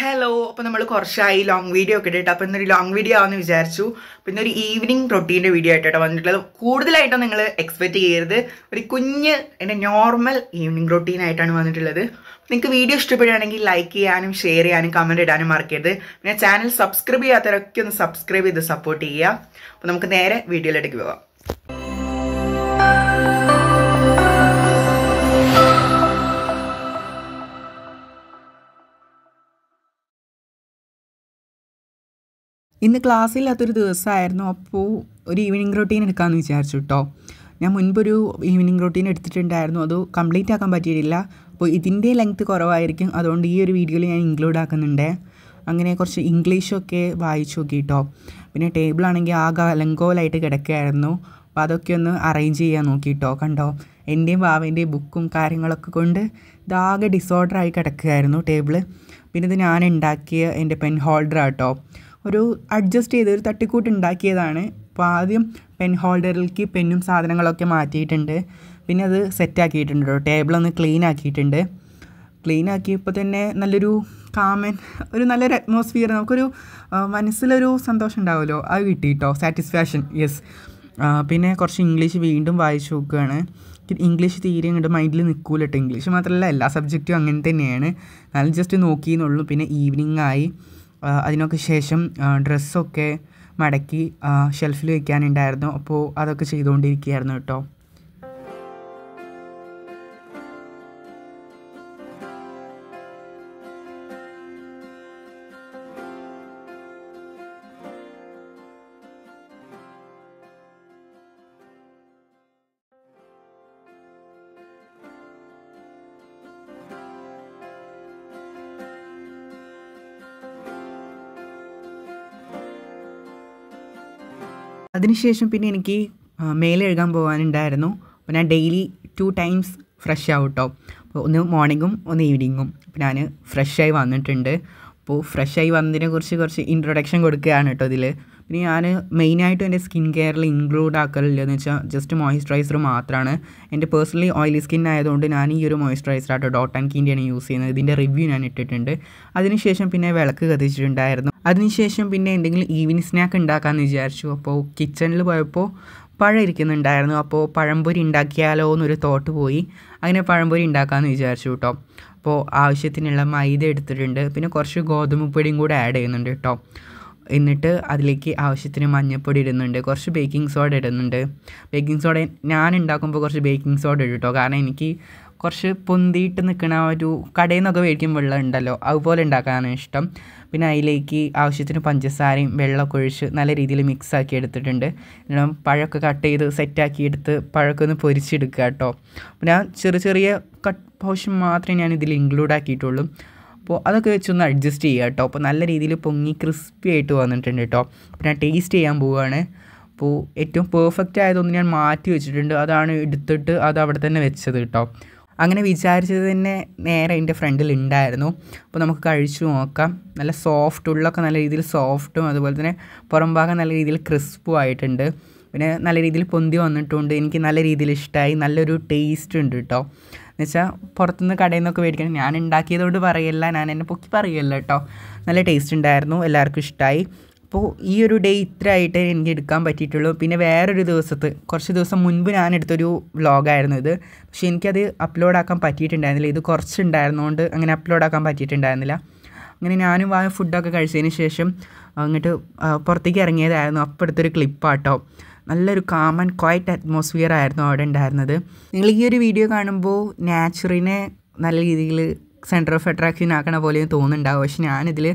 Hello അപ്പോൾ നമ്മൾ കുറച്ചായി ലോങ് വീഡിയോ ഒക്കെ ഇട്ടിട്ട്. അപ്പോൾ ഇന്നൊരു ലോങ് വീഡിയോ ആണെന്ന് വിചാരിച്ചു. പിന്നെ ഒരു ഈവനിങ് റൊട്ടീന്റെ വീഡിയോ ആയിട്ടോ വന്നിട്ടുള്ളത്. കൂടുതലായിട്ടും നിങ്ങൾ എക്സ്പെക്ട് ചെയ്യരുത്. ഒരു കുഞ്ഞ് എന്റെ നോർമൽ ഈവനിങ് റൊട്ടീൻ ആയിട്ടാണ് വന്നിട്ടുള്ളത്. നിങ്ങൾക്ക് വീഡിയോ ഇഷ്ടപ്പെടുകയാണെങ്കിൽ ലൈക്ക് ചെയ്യാനും ഷെയർ ചെയ്യാനും കമന്റ് ഇടാനും മറക്കരുത്. പിന്നെ ചാനൽ സബ്സ്ക്രൈബ് ചെയ്യാത്തവരൊക്കെ ഒന്ന് സബ്സ്ക്രൈബ് ചെയ്ത് സപ്പോർട്ട് ചെയ്യുക. അപ്പോൾ നമുക്ക് നേരെ വീഡിയോയിലേക്ക് പോവാം. ഇന്ന് ക്ലാസ്സില്ലാത്തൊരു ദിവസമായിരുന്നു. അപ്പോൾ ഒരു ഈവനിങ് റൊട്ടീൻ എടുക്കാമെന്ന് വിചാരിച്ചു കേട്ടോ ഞാൻ മുൻപൊരു ഈവനിങ് റൊട്ടീൻ എടുത്തിട്ടുണ്ടായിരുന്നു. അത് കംപ്ലീറ്റ് ആക്കാൻ പറ്റിയിട്ടില്ല. അപ്പോൾ ഇതിന്റെ ലെങ്ത് കുറവായിരിക്കും. അതുകൊണ്ട് ഈ ഒരു വീഡിയോയിൽ ഞാൻ ഇൻക്ലൂഡ് ആക്കുന്നുണ്ട്. അങ്ങനെ കുറച്ച് ഇംഗ്ലീഷൊക്കെ വായിച്ചു നോക്കി കേട്ടോ പിന്നെ ടേബിളാണെങ്കിൽ ആകെ അലങ്കോലായിട്ട് കിടക്കുകയായിരുന്നു. അപ്പോൾ അതൊക്കെ ഒന്ന് അറേഞ്ച് ചെയ്യാൻ നോക്കിയിട്ടോ കണ്ടോ? എന്റെയും ബാവേന്റെയും ബുക്കും കാര്യങ്ങളൊക്കെ കൊണ്ട് ഇതാകെ ഡിസോർഡറായി കിടക്കുകയായിരുന്നു ടേബിൾ പിന്നെ ഇത് ഞാൻ ഉണ്ടാക്കിയ എന്റെ പെൻ ഹോൾഡർ ആട്ടോ ഒരു അഡ്ജസ്റ്റ് ചെയ്ത് ഒരു തട്ടിക്കൂട്ട് ഉണ്ടാക്കിയതാണ്. അപ്പോൾ ആദ്യം പെൻ ഹോൾഡറിലേക്ക് പെന്നും സാധനങ്ങളൊക്കെ മാറ്റിയിട്ടുണ്ട്. പിന്നെ അത് സെറ്റ് ആക്കിയിട്ടുണ്ട് കേട്ടോ. ടേബിളൊന്ന് ക്ലീൻ ആക്കിയിട്ടുണ്ട്. ക്ലീൻ ആക്കിയപ്പോൾ തന്നെ നല്ലൊരു കാമൻ ഒരു നല്ലൊരു അറ്റ്മോസ്ഫിയർ നമുക്കൊരു മനസ്സിലൊരു സന്തോഷം ഉണ്ടാവുമല്ലോ. അത് കിട്ടി കേട്ടോ സാറ്റിസ്ഫാക്ഷൻ യെസ് പിന്നെ കുറച്ച് ഇംഗ്ലീഷ് വീണ്ടും വായിച്ചു നോക്കുകയാണ്. ഇംഗ്ലീഷ് തീരെ ഇങ്ങോട്ട് മൈൻഡിൽ നിൽക്കൂല കേട്ടോ ഇംഗ്ലീഷ് മാത്രമല്ല എല്ലാ സബ്ജക്റ്റും അങ്ങനെ തന്നെയാണ്. നല്ല ജസ്റ്റ് നോക്കിയെന്നുള്ളൂ പിന്നെ ഈവനിങ് ആയി. അതിനൊക്കെ ശേഷം ഡ്രസ്സൊക്കെ മടക്കി ഷെൽഫിൽ വെക്കാനുണ്ടായിരുന്നു. അപ്പോൾ അതൊക്കെ ചെയ്തുകൊണ്ടിരിക്കുകയായിരുന്നു കേട്ടോ. അതിനുശേഷം പിന്നെ എനിക്ക് മെയിൽ എഴുതാൻ പോകാനുണ്ടായിരുന്നു അപ്പോൾ ഞാൻ ഡെയിലി ടു ടൈംസ് ഫ്രഷ് ആവും കേട്ടോ അപ്പോൾ ഒന്ന് മോർണിംഗും ഒന്ന് ഈവനിങ്ങും അപ്പോൾ ഞാൻ ഫ്രഷായി വന്നിട്ടുണ്ട്. അപ്പോൾ ഫ്രഷായി വന്നതിനെ കുറിച്ച് കുറച്ച് ഇൻട്രൊഡക്ഷൻ കൊടുക്കുകയാണ് കേട്ടോ ഇതിൽ പിന്നെ ഞാൻ മെയിനായിട്ടും എന്റെ സ്കിൻ കെയറിൽ ഇൻക്ലൂഡ് ആക്കലില്ലെന്ന് വെച്ചാൽ ജസ്റ്റ് മോയ്സ്ചറൈസർ മാത്രമാണ് എന്റെ പേഴ്സണലി ഓയിലി സ്കിൻ ആയതുകൊണ്ട് ഞാൻ ഈ ഒരു മോയ്സ്ചറൈസർ ആട്ടോ ഡോട്ട് ആൻഡ് കീന്റെയാണ് യൂസ് ചെയ്യുന്നത്. ഇതിന്റെ റിവ്യൂ ഞാൻ ഇട്ടിട്ടുണ്ട്. അതിനുശേഷം പിന്നെ വിളക്ക് കത്തിച്ചിട്ടുണ്ടായിരുന്നു. അതിനുശേഷം പിന്നെ എന്തെങ്കിലും ഈവനിങ് സ്നാക്ക് ഉണ്ടാക്കാമെന്ന് വിചാരിച്ചു. അപ്പോൾ കിച്ചണിൽ പോയപ്പോൾ പഴം ഇരിക്കുന്നുണ്ടായിരുന്നു അപ്പോൾ പഴംപൊരി ഉണ്ടാക്കിയാലോ എന്നൊരു തോട്ട് പോയി. അങ്ങനെ പഴംപൊരി ഉണ്ടാക്കാമെന്ന് വിചാരിച്ചു കേട്ടോ അപ്പോൾ ആവശ്യത്തിനുള്ള മൈദ എടുത്തിട്ടുണ്ട്. പിന്നെ കുറച്ച് ഗോതമ്പ് പൊടിയും കൂടെ ആഡ് ചെയ്യുന്നുണ്ട് കേട്ടോ എന്നിട്ട് അതിലേക്ക് ആവശ്യത്തിന് മഞ്ഞൾപ്പൊടി ഇടുന്നുണ്ട്. കുറച്ച് ബേക്കിംഗ് സോഡ ഇടുന്നുണ്ട്. ബേക്കിംഗ് സോഡ ഞാൻ ഉണ്ടാക്കുമ്പോൾ കുറച്ച് ബേക്കിംഗ് സോഡ ഇടും കേട്ടോ കാരണം എനിക്ക് കുറച്ച് പൊന്തിയിട്ട് നിൽക്കുന്ന ഒരു കടയിൽ നിന്നൊക്കെ മേടിക്കുമ്പോൾ വെള്ളം ഉണ്ടല്ലോ. അതുപോലെ ഉണ്ടാക്കാനാണ് ഇഷ്ടം. പിന്നെ അതിലേക്ക് ആവശ്യത്തിന് പഞ്ചസാരയും വെള്ളമൊക്കെ ഒഴിച്ച് നല്ല രീതിയിൽ മിക്സ് ആക്കി എടുത്തിട്ടുണ്ട്. പിന്നെ പഴമൊക്കെ കട്ട് ചെയ്ത് സെറ്റാക്കി എടുത്ത് പഴമൊക്കെ ഒന്ന് പൊരിച്ചെടുക്കുക കേട്ടോ പിന്നെ ചെറിയ ചെറിയ കട്ട് പോഷൻ മാത്രമേ ഞാൻ ഇതിൽ ഇൻക്ലൂഡ് ആക്കിയിട്ടുള്ളൂ. അപ്പോൾ അതൊക്കെ വെച്ചൊന്ന് അഡ്ജസ്റ്റ് ചെയ്യുക കേട്ടോ അപ്പോൾ നല്ല രീതിയിൽ പൊങ്ങി ക്രിസ്പി ആയിട്ട് വന്നിട്ടുണ്ട് കേട്ടോ അപ്പോൾ ഞാൻ ടേസ്റ്റ് ചെയ്യാൻ പോവുകയാണ് അപ്പോൾ ഏറ്റവും പെർഫെക്റ്റ് ആയതൊന്ന് ഞാൻ മാറ്റി വെച്ചിട്ടുണ്ട്. അതാണ് എടുത്തിട്ട് അത് അവിടെ തന്നെ വെച്ചത് കേട്ടോ അങ്ങനെ വിചാരിച്ചത് തന്നെ നേരെ എന്റെ ഫ്രണ്ടിൽ ഉണ്ടായിരുന്നു അപ്പോൾ നമുക്ക് കഴിച്ചു നോക്കാം. നല്ല സോഫ്റ്റ് ഉള്ളൊക്കെ നല്ല രീതിയിൽ സോഫ്റ്റും അതുപോലെ തന്നെ പുറം ഭാഗം നല്ല രീതിയിൽ ക്രിസ്പും ആയിട്ടുണ്ട്. പിന്നെ നല്ല രീതിയിൽ പൊന്തി വന്നിട്ടുണ്ട്. എനിക്ക് നല്ല രീതിയിൽ ഇഷ്ടമായി നല്ലൊരു ടേസ്റ്റ് ഉണ്ട് കേട്ടോ എന്നുവെച്ചാൽ പുറത്തുനിന്ന് കടയിൽ നിന്നൊക്കെ മേടിക്കണം. ഞാൻ ഉണ്ടാക്കിയതുകൊണ്ട് പറയല്ല. ഞാൻ എന്നെ പൊക്കി പറയല്ല കേട്ടോ. നല്ല ടേസ്റ്റ് ഉണ്ടായിരുന്നു. എല്ലാവർക്കും ഇഷ്ടമായി അപ്പോൾ ഈ ഒരു ഡേ ഇത്ര ആയിട്ട് എനിക്ക് എടുക്കാൻ പറ്റിയിട്ടുള്ളൂ. പിന്നെ വേറൊരു ദിവസത്ത് കുറച്ച് ദിവസം മുൻപ് ഞാൻ എടുത്തൊരു വ്ളോഗായിരുന്നു ഇത്. പക്ഷേ എനിക്കത് അപ്ലോഡ് ആക്കാൻ പറ്റിയിട്ടുണ്ടായിരുന്നില്ല. ഇത് കുറച്ചുണ്ടായിരുന്നുകൊണ്ട് അങ്ങനെ അപ്ലോഡ് ആക്കാൻ പറ്റിയിട്ടുണ്ടായിരുന്നില്ല. അങ്ങനെ ഞാനും ആ ഫുഡൊക്കെ കഴിച്ചതിന് ശേഷം അങ്ങോട്ട് പുറത്തേക്ക് ഇറങ്ങിയതായിരുന്നു. അപ്പോൾ എടുത്തൊരു ക്ലിപ്പാട്ടോ നല്ലൊരു കാമൻ ക്വയറ്റ് അറ്റ്മോസ്ഫിയർ ആയിരുന്നു അവിടെ ഉണ്ടായിരുന്നത്. നിങ്ങൾ ഈ ഒരു വീഡിയോ കാണുമ്പോൾ നാച്ചുറിനെ നല്ല രീതിയിൽ സെന്റർ ഓഫ് അട്രാക്ഷൻ ആക്കണ പോലെ തോന്നുന്നുണ്ടാവും. പക്ഷെ ഞാനിതിൽ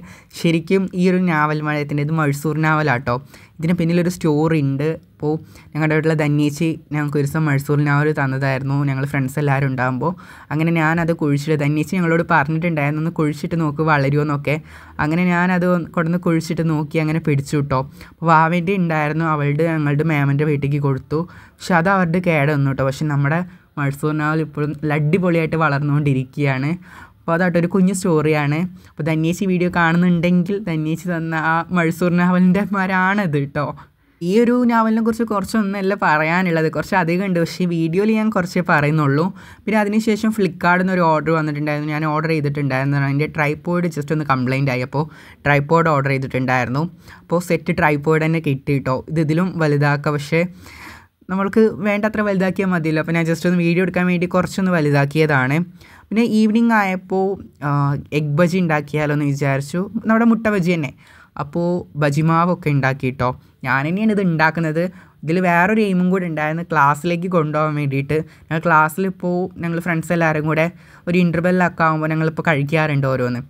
ശരിക്കും ഈ ഒരു നാവൽ മഴയത്തിന്റെ ഇത് മഴ്സൂർ നാവലാട്ടോ ഇതിന് പിന്നിലൊരു സ്റ്റോറി ഉണ്ട്. അപ്പോൾ ഞങ്ങളുടെ വീട്ടിലെ ധന്യേച്ചി ഞങ്ങൾക്ക് ഒരു ദിവസം മഴ്സൂർ നാവൽ തന്നതായിരുന്നു. ഞങ്ങൾ ഫ്രണ്ട്സ് എല്ലാവരും ഉണ്ടാകുമ്പോൾ അങ്ങനെ ഞാനത് കുഴിച്ചിട്ട് ധന്യേച്ചി ഞങ്ങളോട് പറഞ്ഞിട്ടുണ്ടായിരുന്നു ഒന്ന് കുഴിച്ചിട്ട് നോക്ക് വളരുമെന്നൊക്കെ അങ്ങനെ ഞാനത് കൊണ്ടുവന്ന് കുഴിച്ചിട്ട് നോക്കി അങ്ങനെ പിടിച്ചു കിട്ടോ അപ്പോൾ വാവേന്റെ ഉണ്ടായിരുന്നു അവളുടെ ഞങ്ങളുടെ മേമന്റെ വീട്ടിലേക്ക് കൊടുത്തു. പക്ഷെ അത് അവരുടെ കേട് വന്നു കേട്ടോ പക്ഷെ നമ്മുടെ മഴ്സൂർ നാവൽ ഇപ്പോഴും അടിപൊളിയായിട്ട് വളർന്നുകൊണ്ടിരിക്കുകയാണ്. അപ്പോൾ അതായിട്ടൊരു കുഞ്ഞു സ്റ്റോറിയാണ് അപ്പോൾ ധന്യേശി വീഡിയോ കാണുന്നുണ്ടെങ്കിൽ ധന്യേശി തന്ന ആ മഴസൂർ നാവലിന്റെ മരാണത് കേട്ടോ ഈ ഒരു നോവലിനെ കുറിച്ച് കുറച്ചൊന്നല്ല പറയാനുള്ളത്. കുറച്ച് അധികം ഉണ്ട്. പക്ഷേ വീഡിയോയിൽ ഞാൻ കുറച്ച് പറയുന്നുള്ളൂ. പിന്നെ അതിനുശേഷം ഫ്ലിപ്കാർട്ടിൽ നിന്ന് ഒരു ഓർഡർ വന്നിട്ടുണ്ടായിരുന്നു. ഞാൻ ഓർഡർ ചെയ്തിട്ടുണ്ടായിരുന്നു. അതിന്റെ ട്രൈപ്പോയിഡ് ജസ്റ്റ് ഒന്ന് കംപ്ലൈന്റ് ആയപ്പോൾ അപ്പോൾ ഓർഡർ ചെയ്തിട്ടുണ്ടായിരുന്നു. അപ്പോൾ സെറ്റ് ട്രൈപ്പോയിഡ് തന്നെ കിട്ടി കേട്ടോ ഇത് ഇതിലും വലുതാക്കുക പക്ഷേ നമ്മൾക്ക് വേണ്ടത്ര വലുതാക്കിയാൽ മതിയല്ലോ. അപ്പോൾ ഞാൻ ജസ്റ്റ് ഒന്ന് വീഡിയോ എടുക്കാൻ വേണ്ടി കുറച്ചൊന്ന് വലുതാക്കിയതാണ്. പിന്നെ ഈവനിങ് ആയപ്പോൾ എഗ് ബജി ഉണ്ടാക്കിയാലോ എന്ന് വിചാരിച്ചു. നമ്മുടെ മുട്ട ബജി തന്നെ. അപ്പോൾ ബജിമാവൊക്കെ ഉണ്ടാക്കി കേട്ടോ ഞാൻ തന്നെയാണ് ഇത് ഉണ്ടാക്കുന്നത്. ഇതിൽ വേറൊരു എയിമും കൂടെ ഉണ്ടായിരുന്നു. ക്ലാസ്സിലേക്ക് കൊണ്ടുപോകാൻ വേണ്ടിയിട്ട്. ഞങ്ങൾ ക്ലാസ്സിലിപ്പോൾ ഞങ്ങൾ ഫ്രണ്ട്സ് എല്ലാവരും കൂടെ ഒരു ഇന്റർവെല്ലൊക്കെ ആകുമ്പോൾ ഞങ്ങളിപ്പോൾ കഴിക്കാറുണ്ട് ഓരോന്ന്.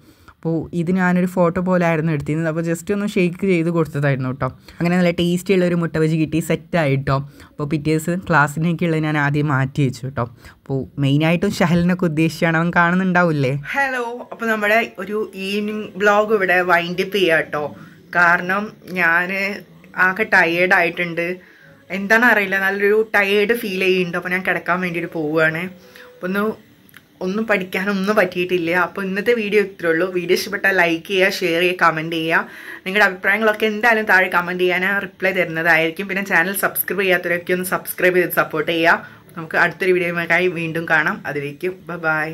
അപ്പോൾ ഇത് ഞാനൊരു ഫോട്ടോ പോലെ ആയിരുന്നു എടുത്തിരുന്നത്. അപ്പോൾ ജസ്റ്റ് ഒന്ന് ഷെയ്ക്ക് ചെയ്ത് കൊടുത്തതായിരുന്നു കേട്ടോ. അങ്ങനെ നല്ല ടേസ്റ്റി ഉള്ള ഒരു മുട്ട വെച്ച് കിട്ടി. സെറ്റായിട്ടോ അപ്പോൾ പിറ്റേ ദിവസം ഞാൻ ആദ്യം മാറ്റി വെച്ചു കേട്ടോ. അപ്പോൾ മെയിനായിട്ടും ഷഹലിനൊക്കെ ഉദ്ദേശിച്ചാണ് അവൻ കാണുന്നുണ്ടാവില്ലേ? ഹലോ അപ്പോൾ നമ്മുടെ ഒരു ഈവനിങ് ബ്ലോഗ് ഇവിടെ വൈൻഡപ്പ് ചെയ്യാം കേട്ടോ. കാരണം ഞാൻ ആകെ ടയേർഡ് ആയിട്ടുണ്ട്. എന്താണെന്ന് അറിയില്ല. നല്ലൊരു ടയേർഡ് ഫീൽ ചെയ്യുന്നുണ്ട്. അപ്പോൾ ഞാൻ കിടക്കാൻ വേണ്ടിയിട്ട് പോവുകയാണ്. അപ്പോൾ ഒന്ന് ഒന്നും പഠിക്കാനൊന്നും പറ്റിയിട്ടില്ല. അപ്പോൾ ഇന്നത്തെ വീഡിയോ ഇത്രേ ഉള്ളൂ. വീഡിയോ ഇഷ്ടപ്പെട്ടാൽ ലൈക്ക് ചെയ്യുക ഷെയർ ചെയ്യുക കമന്റ് ചെയ്യുക. നിങ്ങളുടെ അഭിപ്രായങ്ങളൊക്കെ എന്തായാലും താഴെ കമന്റ് ചെയ്യാൻ റിപ്ലൈ തരുന്നതായിരിക്കും. പിന്നെ ചാനൽ സബ്സ്ക്രൈബ് ചെയ്യാത്തവരൊക്കെ ഒന്ന് സബ്സ്ക്രൈബ് ചെയ്ത് സപ്പോർട്ട് ചെയ്യുക. നമുക്ക് അടുത്തൊരു വീഡിയോയുമായി വീണ്ടും കാണാം. അതിലേക്കും ബൈ